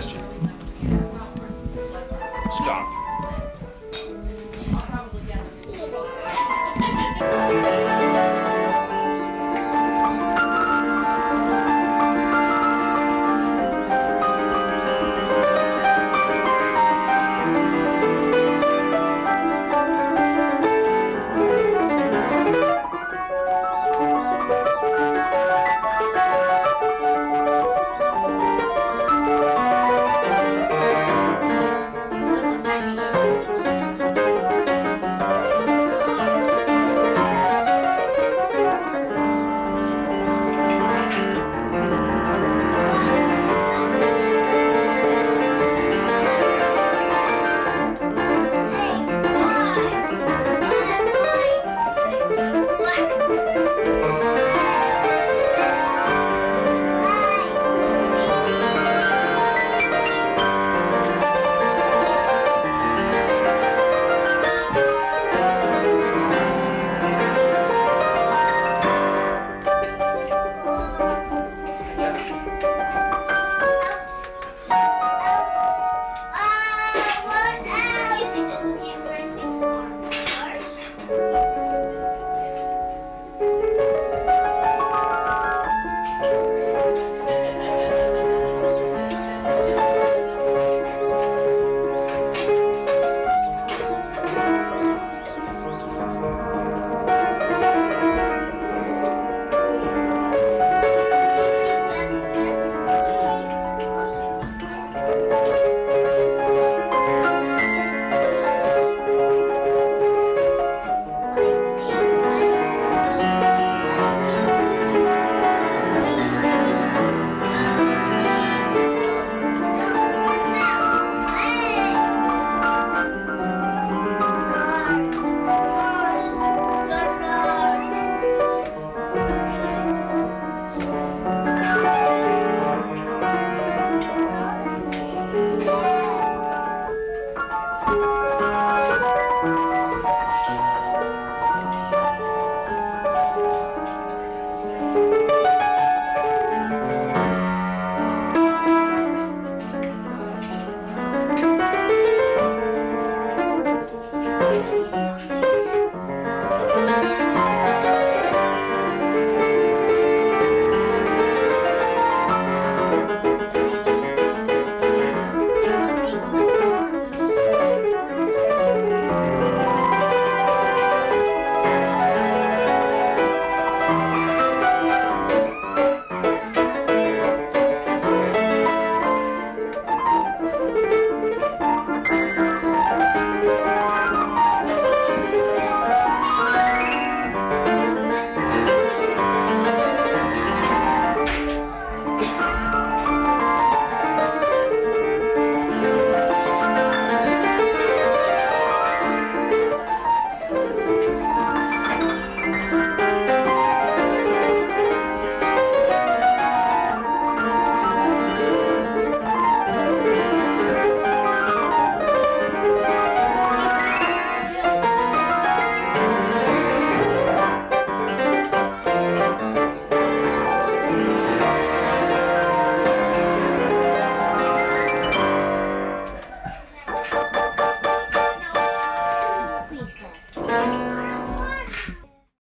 question. Stop.